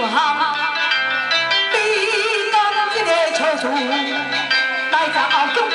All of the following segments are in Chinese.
你刚刚进来敲钟，来早。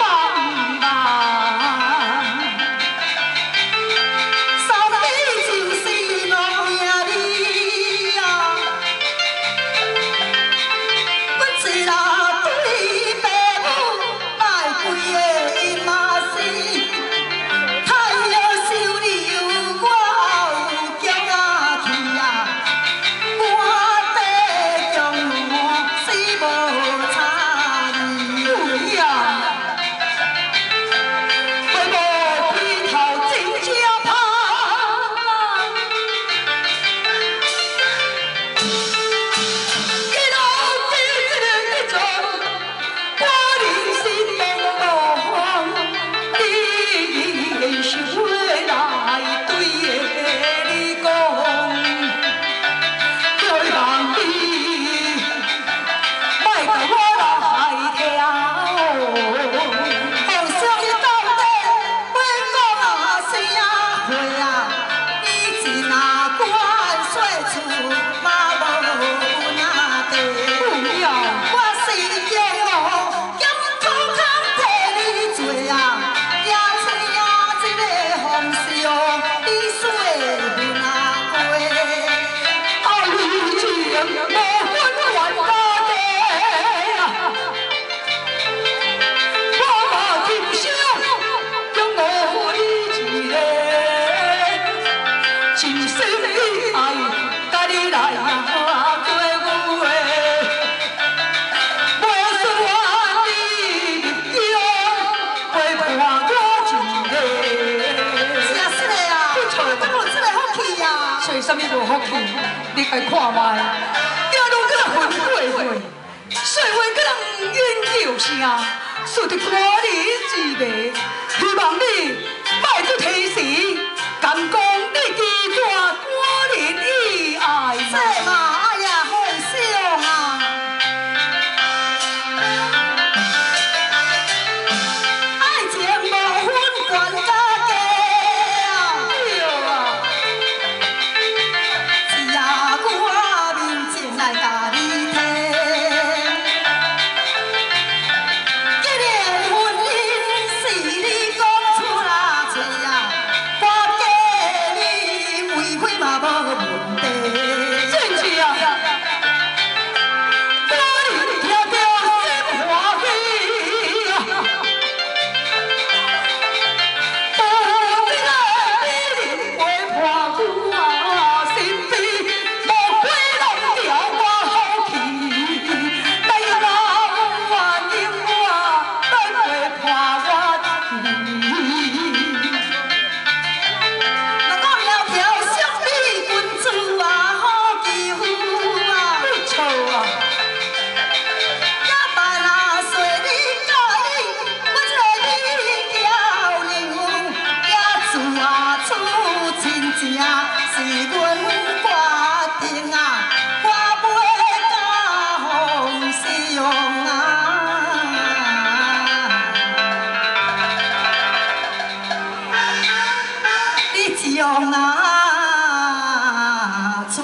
吹什么落雨天，你来看卖，一路搁人分过份，说话搁人唔愿叫声，输得寡人自卑。啊，祝。